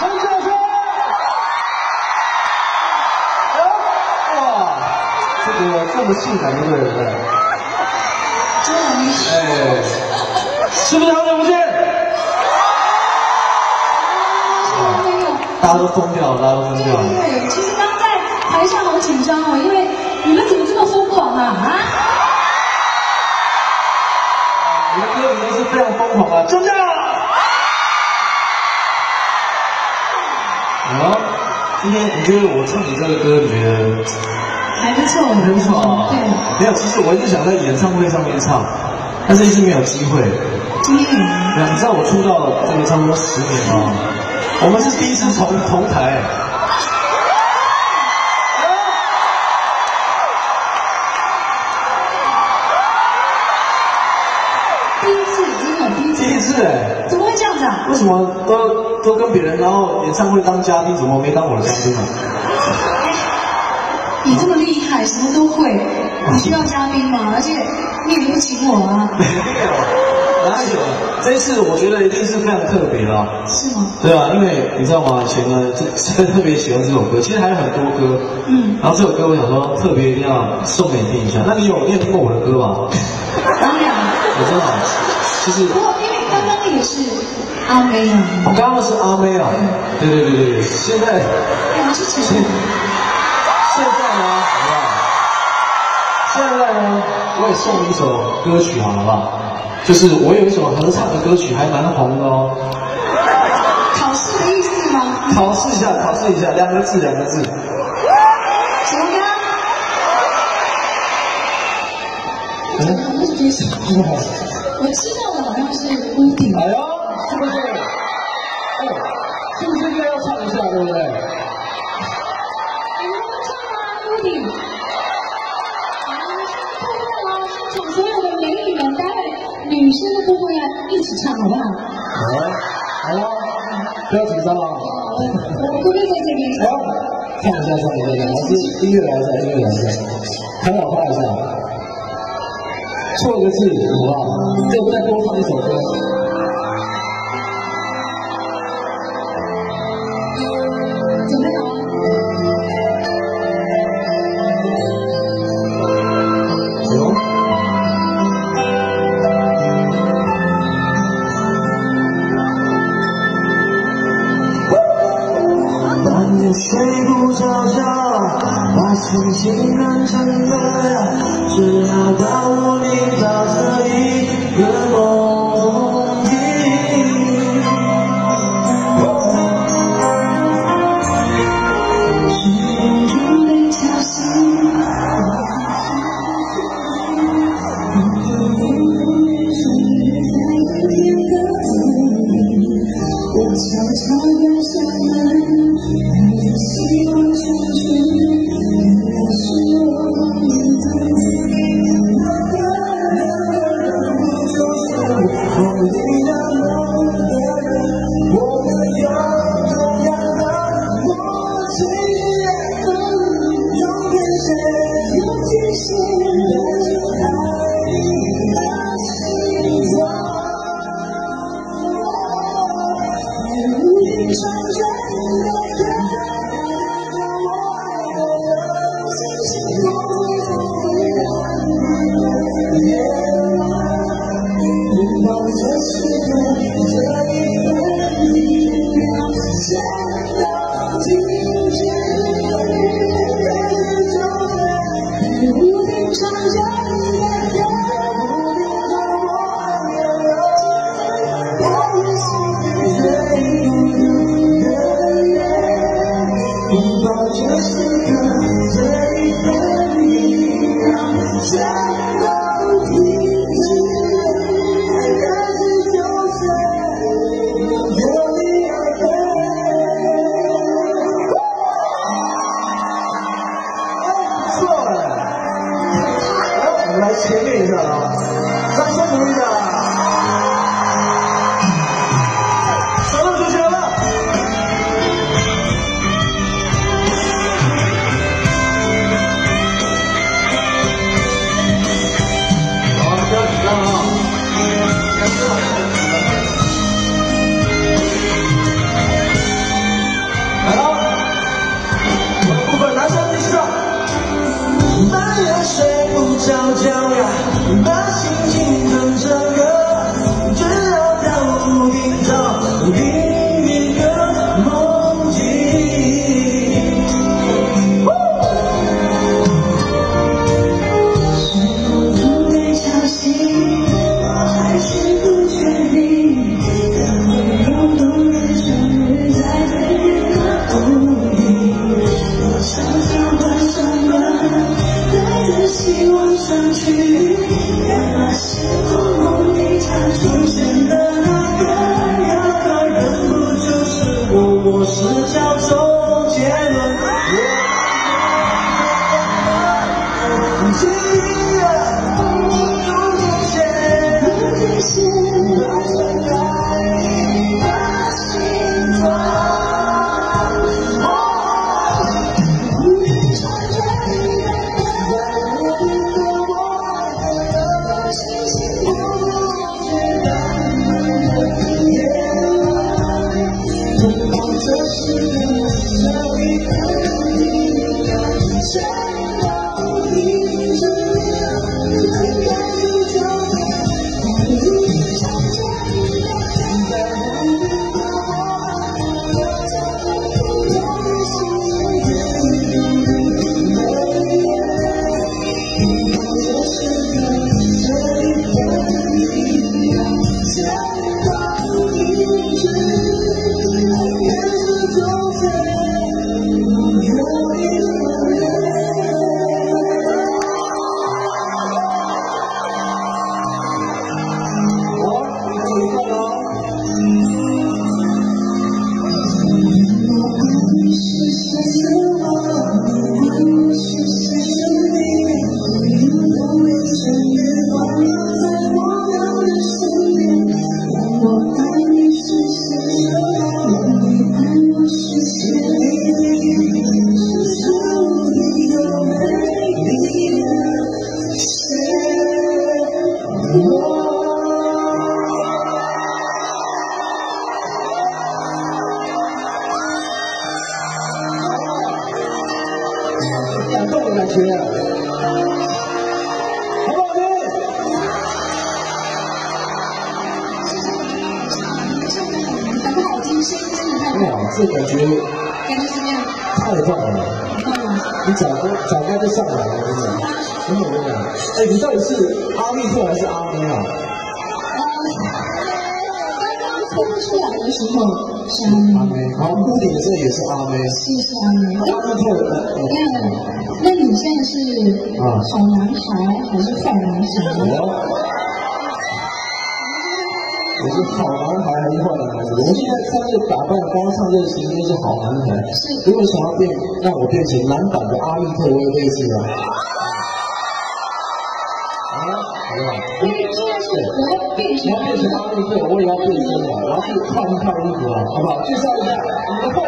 张教授，哇，这个这么性感的对不对？真的厉害。哎，是不是好久不见？大家都疯掉了，大家都疯掉了。对，其实刚在台上好紧张哦，因为你们怎么这么疯狂啊？啊？你的歌迷都是非常疯狂啊！就这样。好，今天你觉得我唱你这个歌，你觉得还不错，还不错啊？对，没有，其实我一直想在演唱会上面唱，但是一直没有机会。对啊，你知道我出道这个差不多十年吗？我们是第一次同同台。第一次，真的第一次，第一次哎，怎么会这样子啊？为什么都都跟别人，然后演唱会当嘉宾，怎么没当我的嘉宾啊？你这么厉害，什么都会，你需要嘉宾吗？而且你也不请我啊？没有，哪有？这一次我觉得一定是非常特别啦。是吗？对啊，因为你知道吗？以前呢，就真的特别喜欢这首歌，其实还有很多歌。嗯。然后这首歌我想说特别一定要送给你听一下。那你有你有听过我的歌吗？当然。我真的，其实不过因为刚刚那个是阿妹啊，我刚刚是阿妹啊。对对对对对，现在我是陈现现在呢，好不好？现在呢，我也送你一首歌曲，好不好？就是我有一首合唱的歌曲，还蛮红的哦。考试的意思吗？考试一下，考试一下，两个字，两个字。什么歌？我讲的不是这首，我知道的好像是屋顶。哎呦，是不是？哎，是不是应该要唱一下，对不对？你们会唱吗？屋顶。啊，部分哦，现场所有的美女们，待会女生的部分要一起唱，好不好？好，好，不要紧张啊。我们姑娘在这边。好，唱一下，唱一下，还是音乐来一下，音乐来一下，弹老话一下。错个字，好不好？不着，把心情变成歌，悄悄关上门，带着希望成全，来前面一下啊，掌声鼓励一下。感动的感觉，好？不好？听？好？不好？听？声音真的太棒了，哇，这感觉感觉怎么样？太棒了！很棒吗？你早都早该就上来了，我跟你讲，真的我跟你讲，哎，你到底是阿密特还是阿妹啊？刚刚播出来的时候是阿妹，好，屋顶的这也是阿妹，是是阿妹。阿密特，呃那那你现在是啊好男孩还是坏男孩？我。我是好男孩还是坏男孩子？我现在穿这个打扮，光唱这个其实就是好男孩。是如果想要变，让我变成男版的阿密特，我也类似啊。啊，好不好？对，我要变成你要变成阿密特，我也要变身了，我要去换一套衣服，好不好？介绍一下你们的坏男